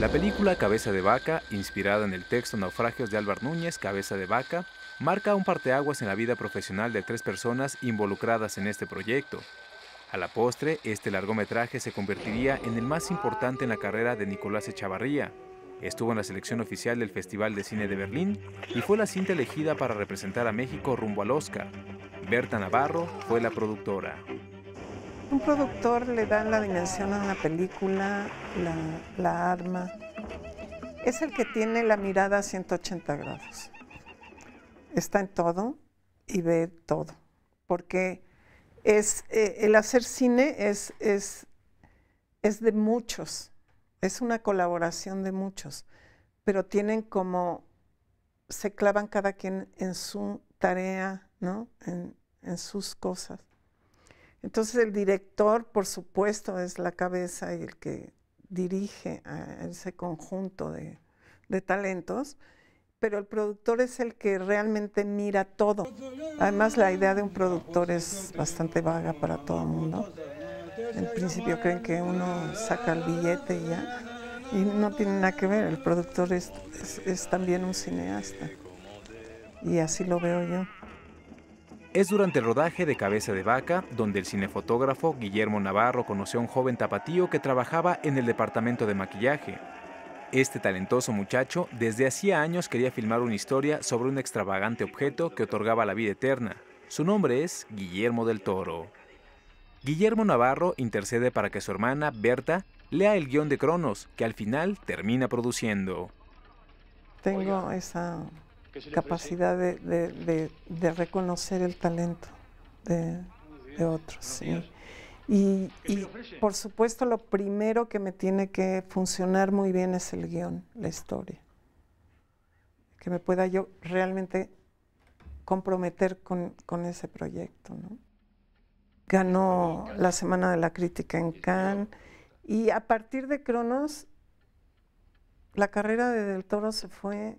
La película Cabeza de Vaca, inspirada en el texto Naufragios de Álvaro Núñez, Cabeza de Vaca, marca un parteaguas en la vida profesional de tres personas involucradas en este proyecto. A la postre, este largometraje se convertiría en el más importante en la carrera de Nicolás Echavarría. Estuvo en la selección oficial del Festival de Cine de Berlín y fue la cinta elegida para representar a México rumbo al Oscar. Berta Navarro fue la productora. Un productor le da la dimensión a una película, la, la arma. Es el que tiene la mirada a 180 grados. Está en todo y ve todo. Porque es, eh, el hacer cine es, es, es de muchos, es una colaboración de muchos, pero tienen como, se clavan cada quien en su tarea, ¿no? en sus cosas. Entonces el director, por supuesto, es la cabeza y el que dirige a ese conjunto de, talentos, pero el productor es el que realmente mira todo. Además, la idea de un productor es bastante vaga para todo el mundo. En principio creen que uno saca el billete y ya, y no tiene nada que ver. El productor es también un cineasta, y así lo veo yo. Es durante el rodaje de Cabeza de Vaca donde el cinefotógrafo Guillermo Navarro conoció a un joven tapatío que trabajaba en el departamento de maquillaje. Este talentoso muchacho desde hacía años quería filmar una historia sobre un extravagante objeto que otorgaba la vida eterna. Su nombre es Guillermo del Toro. Guillermo Navarro intercede para que su hermana, Berta, lea el guion de Cronos, que al final termina produciendo. Tengo esa capacidad de, de, de, de, reconocer el talento de, otros. ¿sí? Y, y, por supuesto lo primero que me tiene que funcionar muy bien es el guion, la historia. Que me pueda yo realmente comprometer con, con ese proyecto. ¿no? Ganó la Semana de la Crítica en Cannes y a partir de Cronos la carrera de Del Toro se fue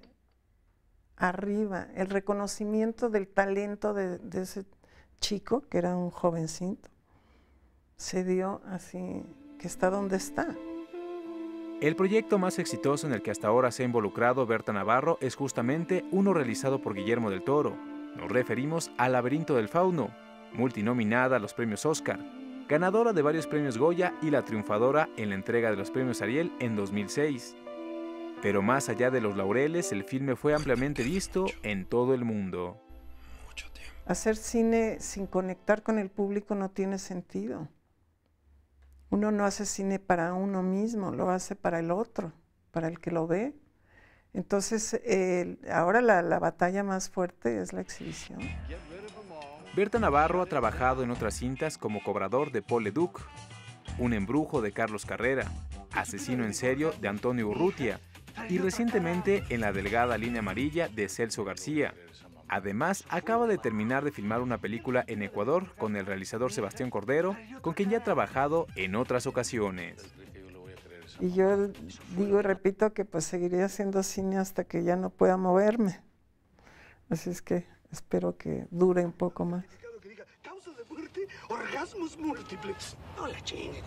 arriba, el reconocimiento del talento de, ese chico, que era un jovencito, se dio así, que está donde está. El proyecto más exitoso en el que hasta ahora se ha involucrado Berta Navarro es justamente uno realizado por Guillermo del Toro. Nos referimos al Laberinto del Fauno, multinominada a los premios Oscar, ganadora de varios premios Goya y la triunfadora en la entrega de los premios Ariel en 2006. Pero más allá de los laureles, el filme fue ampliamente visto en todo el mundo. Hacer cine sin conectar con el público no tiene sentido. Uno no hace cine para uno mismo, lo hace para el otro, para el que lo ve. Entonces, eh, ahora la, la batalla más fuerte es la exhibición. Berta Navarro ha trabajado en otras cintas como Cobrador de Paul Leduc, Un embrujo de Carlos Carrera, Asesino en serio de Antonio Urrutia y recientemente en La delgada línea amarilla de Celso García. Además, acaba de terminar de filmar una película en Ecuador con el realizador Sebastián Cordero, con quien ya ha trabajado en otras ocasiones. Y yo digo y repito que pues seguiré haciendo cine hasta que ya no pueda moverme. Así es que espero que dure un poco más. orgasmos múltiples. No la chingue,